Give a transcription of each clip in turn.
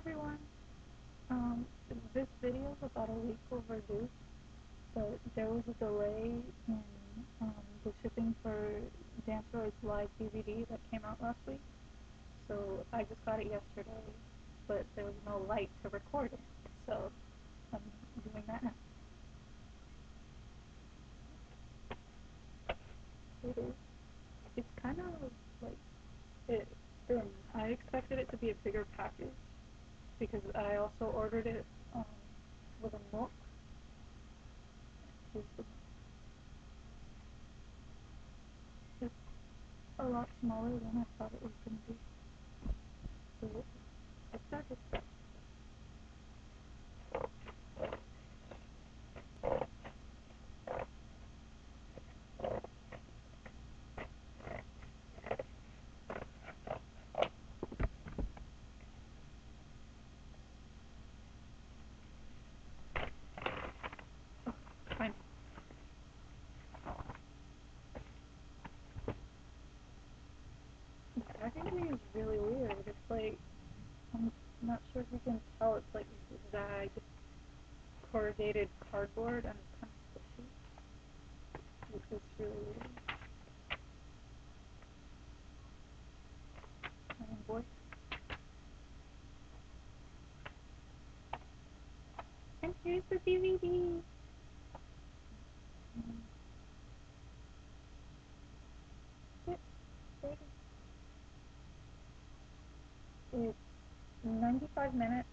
everyone. Um, this video is about a week overdue, but there was a delay in um, the shipping for Danceroid's live DVD that came out last week. So I just got it yesterday, but there was no light to record it, so I'm doing that now. It is. It's kind of like it. Um, I expected it to be a bigger package because I also ordered it um, with a mook. It's a lot smaller than I thought it was going to be. So it's not just that. Fine. The packaging is really weird. It's like, I'm if you can tell, it's like zag corrugated cardboard and it's kind of squishy. which is really weird. And boy. And here's the DVD. Mm. Yep, there it is. It's 95 minutes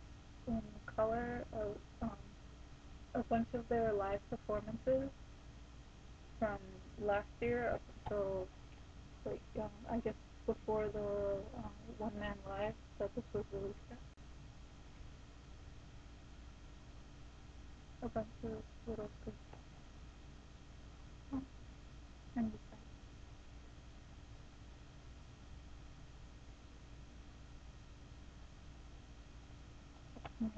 in color of um, a bunch of their live performances from last year up until like um, I guess before the um, one man live that this was released at. A bunch of little screens. Oh, and this thing. I'm gonna open it. Oh,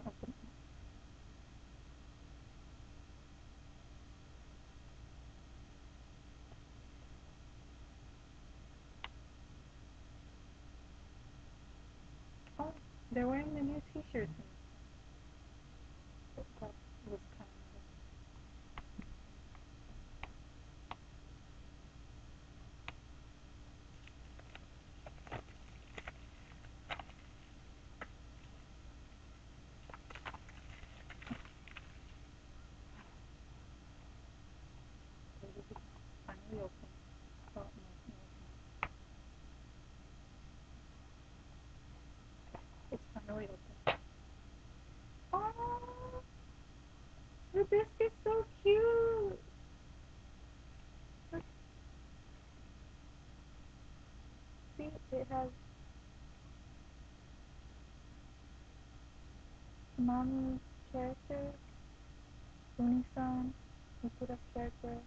they're wearing the new t-shirts. and That was kind of finally open. Oh, no, no, it's not. It's finally open. Oh, the disc is so cute. Look, see, it has mommy's character, Ikura's character,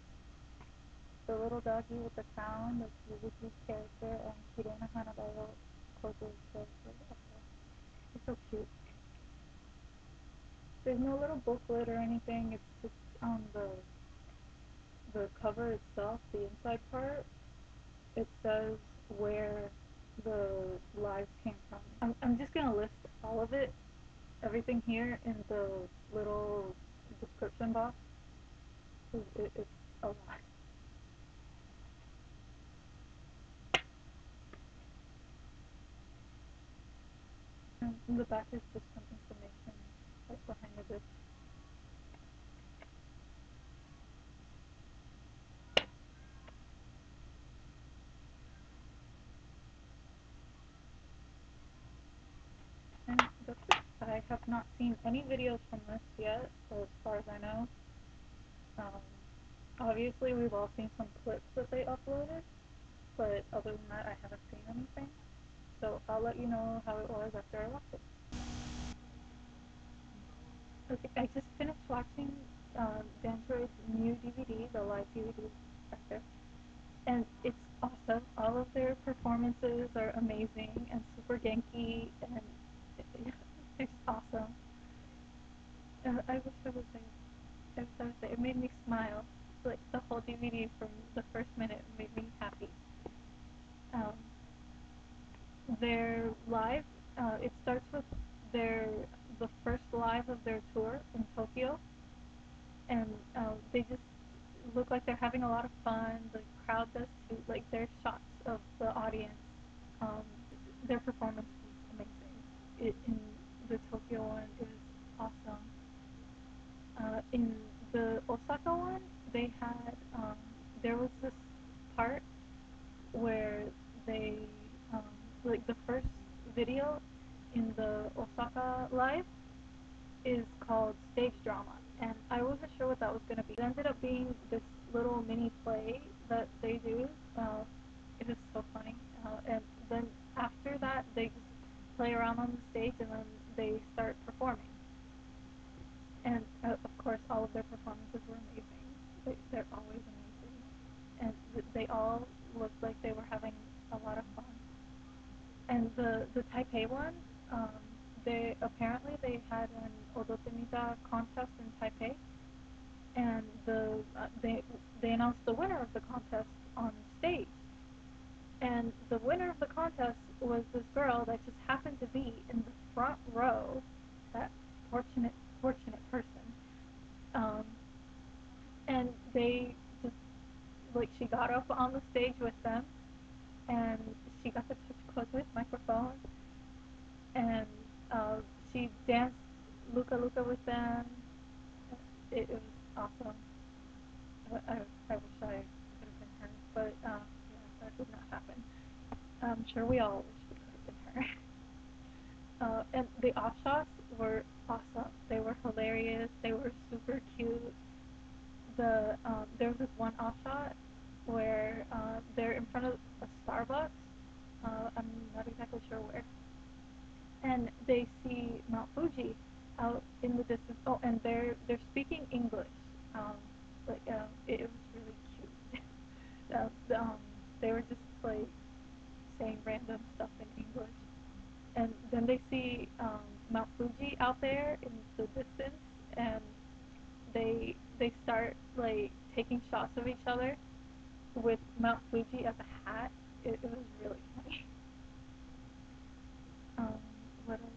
the little doggy with the crown, that's Yuzuki's character, and Kirena Hanadayo, Koto's character. there. It's so cute. There's no little booklet or anything. It's just on the the cover itself, the inside part. It says where the lives came from. I'm I'm just gonna list all of it, everything here in the little description box. 'cause It, it's a lot. And in the back is just some information like behind the disc. And that's it. I have not seen any videos from this yet, so as far as I know. Um, obviously, we've all seen some clips that they uploaded, but other than that, I haven't seen anything. So I'll let you know how it was after I watch it. Okay, I just finished watching uh, Danceroid's new DVD, the live DVD there, and it's awesome. All of their performances are amazing and super genki, and it's awesome. Uh, I wish I was there. I was there. It made me smile. Like the whole DVD from the first minute made me happy. Um, their live, uh, it starts with their the first live of their tour in Tokyo, and uh, they just look like they're having a lot of fun. The crowd does too. Like their shots of the audience, um, their performance was amazing. It, in the Tokyo one, is awesome. Uh, in the Osaka one, they had um, there was this part where they um, like the first video in the Osaka live is called stage drama, and I wasn't sure what that was going to be. It ended up being this little mini play that they do. Uh, it is so funny, uh, and then after that they just play around on the stage, and then they start performing. And uh, of course, all of their performances were amazing. They, they're always amazing, and th- they all looked like they were having a lot of fun. And the the Taipei one, um, they apparently they had an Odottemita contest in Taipei, and the uh, they they announced the winner of the contest on stage. The winner of the contest was this girl that just happened to be in the front row, that fortunate fortunate person. Um, and they just like she got up on the stage with them, and she got touch Kozue's microphone, and uh, she danced Luka Luka with them. It, it was awesome. I, I, I wish I could have been her, but um, yeah, that did not happen. I'm sure we all wish her. Uh, and the off shots were awesome. They were hilarious. They were super cute. The um, there was this one off shot where uh, they're in front of a Starbucks. Uh, I'm not exactly sure where, and they see Mount Fuji out in the distance. Oh, and they're they're speaking English. Um, like uh, it, it was really cute. uh, um, they were just like saying random stuff in English, and then they see um, Mount Fuji out there in the distance, and they they start like taking shots of each other Mount as a hat. It, it was really funny. um, what else?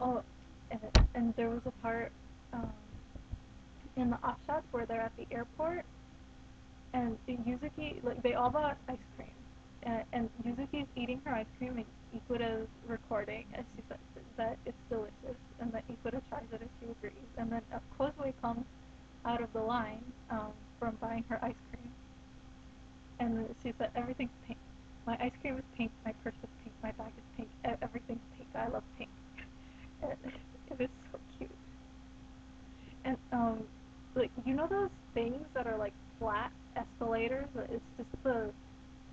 Oh, and, and there was a part um, in the off shots where they're at the airport, and Yuzuki, like they all bought ice cream, and, and Yuzuki's eating her ice cream, and Ikura's recording, and she says that it's delicious, and that Ikuda tries it, and she agrees, and then uh, Kozue comes out of the line um, from buying her ice cream, and she said everything's pink. My ice cream is pink, my purse is pink, my bag is pink, everything's pink. I love pink. it, it is so cute. And um, like you know those things that are like flat escalators? It's just the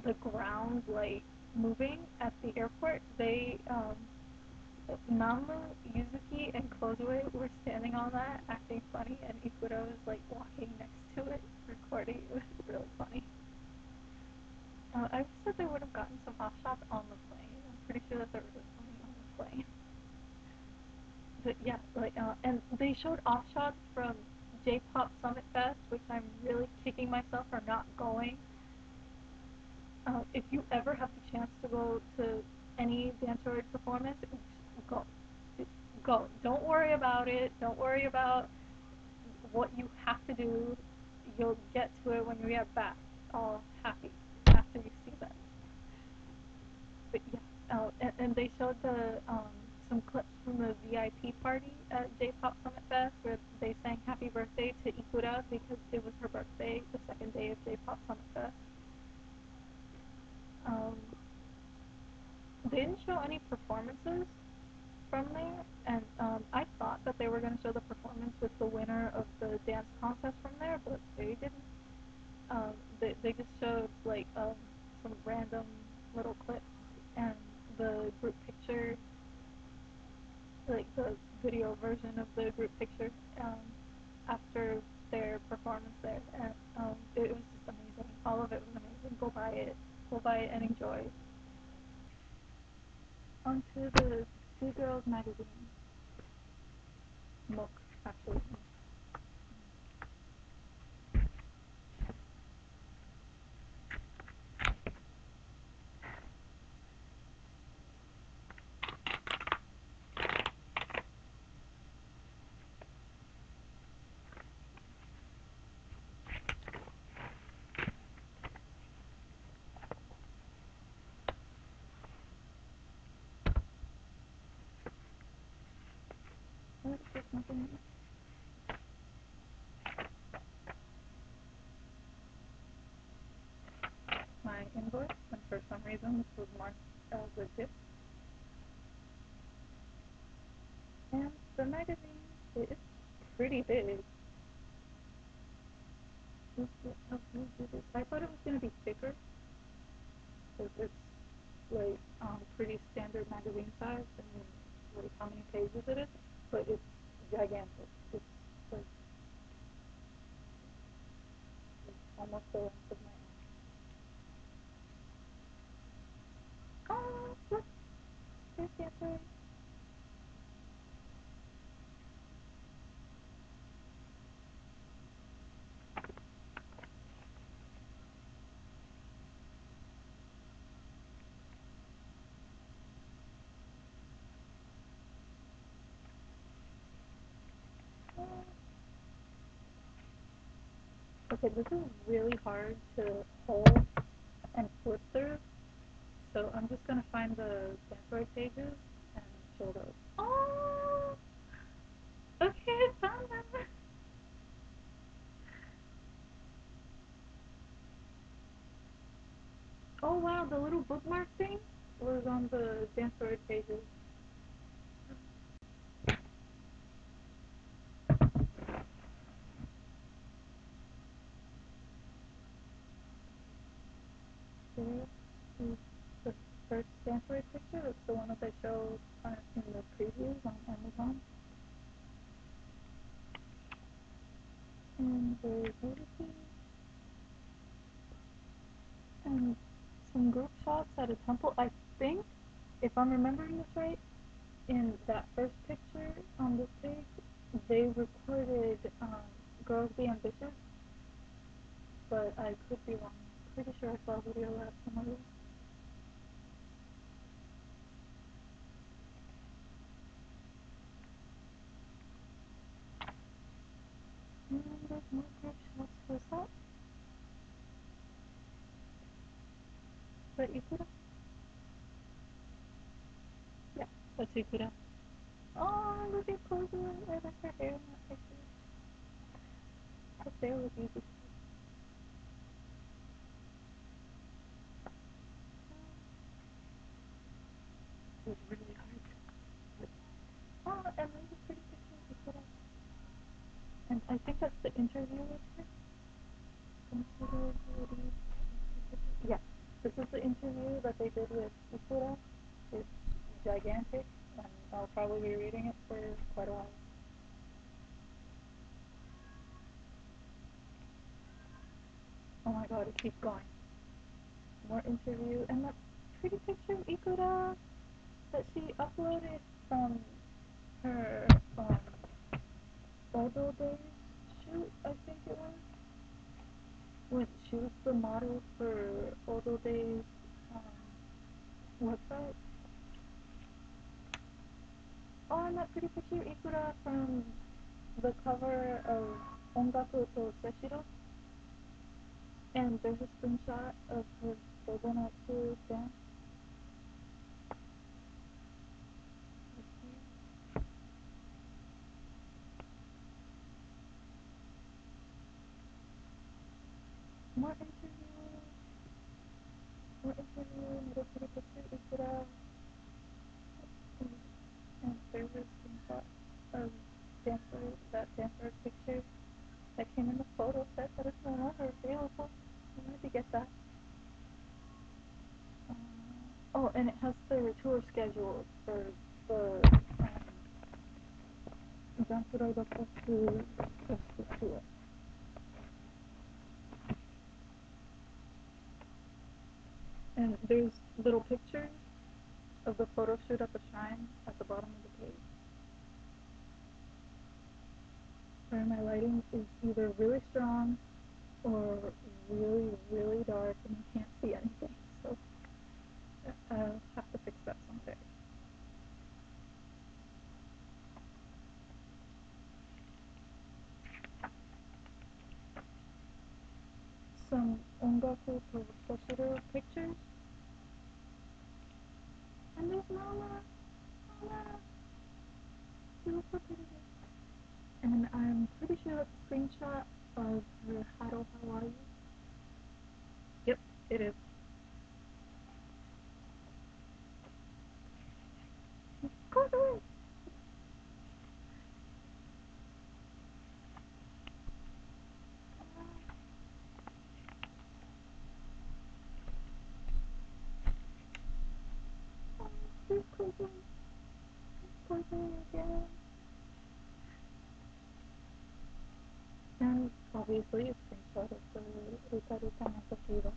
the ground like moving at the airport. They um, Mamu, Yuzuki, and Kozue were standing on that, acting funny, and Ikura was like walking next to it, recording. It was really funny. Uh, I wish that they would have gotten some off shots on the plane. I'm pretty sure that there was something on the plane. But yeah, like uh, and they showed off shots from J-Pop Summit Fest, which I'm really kicking myself for not going. Uh, if you ever have the chance to go to any Danceroid performance, go. Go. Don't worry about it. Don't worry about what you have to do. You'll get to it when you get back, all happy after you see them. But yeah, uh, and, and they showed the um, some clips from the VIP party at J-Pop Summit Fest where they sang Happy Birthday to Ikura because it was her birthday, the second day of J-Pop Summit Fest. Um, they didn't show any performances from there, and um, I thought that they were going to show the performance with the winner of the dance contest from there, but they didn't. Um, they, they just showed like um, some random little clips and the group picture like the video version of the group picture um, after their performance there, and um, it, was just amazing. All of it was amazing. Go buy it. Go buy it and enjoy. Onto the Two Girls magazine. Mook, My invoice, and for some reason this was marked as a gift. And the magazine is pretty big. I thought it was going to be thicker, because it's like um, pretty standard magazine size and like how many pages it is, but it's gigantic. It's like it's almost the length of my arm. Oh, look, there's Dancer. Okay, this is really hard to hold and flip through, so I'm just gonna find the Danceroid pages and show those. Oh! Okay, I found them! Oh wow, the little bookmark thing was on the Danceroid pages. There is the first Danceroid picture. It's the one that they showed uh, in the previews on Amazon. And there's Unity. And at a temple. I think, if I'm remembering this right, in that first picture on this page, they recorded um, Girls Be Ambitious, but I could be wrong. Pretty sure I saw a video last summer. And there's more shots. That? But Ikura? Yeah, that's Ikura. Oh, look at. I like her hair in that picture. Her hair was to It was really hard. Oh, and there's a pretty Ikura. And I think that's the interview with her. This is the interview that they did with Ikura. It's gigantic, and I'll probably be reading it for quite a while. Oh my god, it keeps going. More interview, and that pretty picture of Ikura that she uploaded from her um, Days shoot, I think it was. When she was the model for Odo Days um, website. Oh, and that pretty picture Ikura from the cover of Ongaku to Seshiro. And there's a screenshot of her Shogunatsu dance. More interviews. More interview, another pretty picture, Ikura. And there's a screenshot of Dancer, that Dancer picture that came in the photo set that is no longer available. I wanted to get that. Uh, oh, and it has the tour schedule for the um, Jankurai Gakuku tour. And there's little pictures of the photo shoot at the shrine at the bottom of the page. Where my lighting is either really strong or really, really dark and you can't see anything. So uh, I'll have to fix that someday. Some Ongaku to Soshiro pictures. And there's Mama. Mama. She looks so pretty and I'm pretty sure that's a screenshot of the Huddle How Are You? Yep, it is. Again. Obviously a screenshot of the Ruta Ruta Nasativa.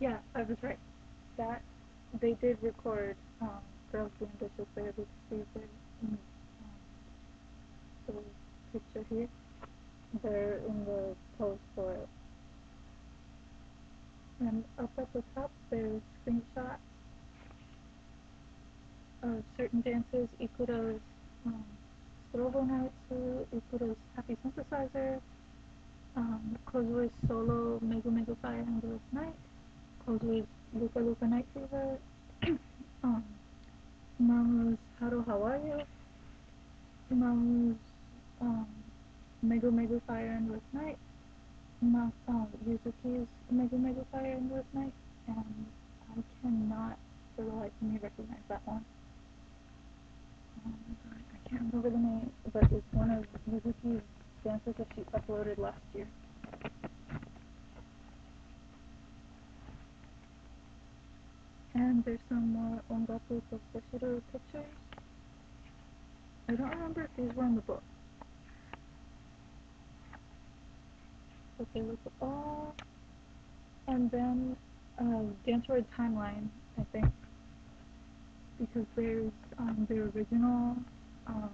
Yeah, I was right. That they did record um, Girls Ambitious there because these are in um, the picture here. They're in the pose for it. And up at the top there's screenshots of certain dances, Ikura's um, Strobo Naritsu, Ikura's Happy Synthesizer, um, Kozue's solo Megu Megu Fire Endless Night, Kozue's Luka Luka Night Fever, um, Mamu's Haru You, Mamu's um, Megu Megu Fire Endless Night, Ma- um, Yuzuki's Megu Megu Fire and Endless Night, and I cannot for the life of me recognize that one. Um, I can't remember the name, but it's one of Yuzuki's dances that she uploaded last year. And there's some more Ongaku Tokushiro pictures. I don't remember if these were in the book. But they look all and then uh, Danceroid Timeline, I think. Because there's um, the original um,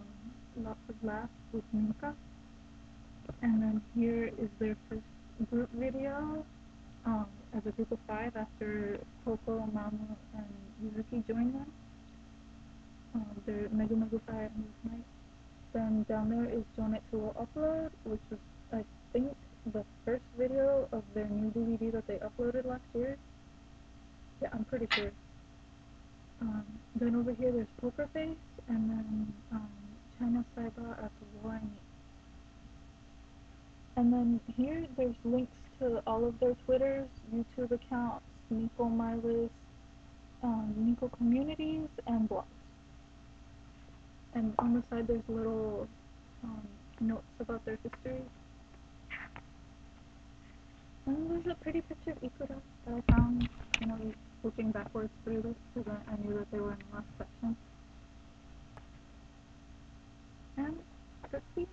Lots of Laughs with Minka. And then here is their first group video um, as a group of five after Koko, Mamu, and Yuzuki joined them. Um, their Megu Megu Fire and. Then down there is Donate to Upload, which was, I think, the first video of their new DVD that they uploaded last year. Yeah, I'm pretty sure. Um, then over here there's Poker Face, and then um, China Saiba at the War and then here there's links to all of their Twitters, YouTube accounts, Nico My List, um, Nico communities, and blogs. And on the side there's little um, notes about their history. And there's a pretty picture of Ikura that I found, you know, looking backwards through this because I, knew that they were in the last section. And that's the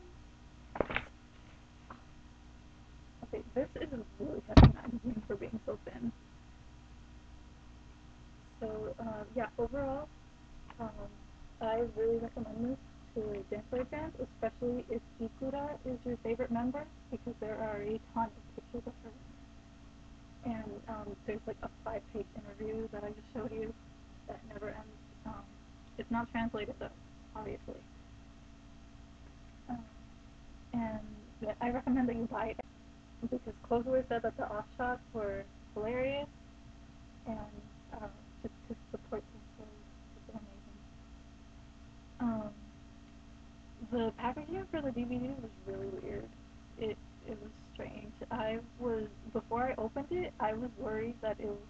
Okay, this is a really heavy magazine for being so thin. So, uh, yeah, overall, um, I really recommend this to Danceroid fans, especially if Ikura is your favorite member, because there are a ton of pictures of her. And um, there's like a five-page interview that I just showed you that never ends. Um, it's not translated though, obviously. Um, and I recommend that you buy it because Clover said that the off shots were eu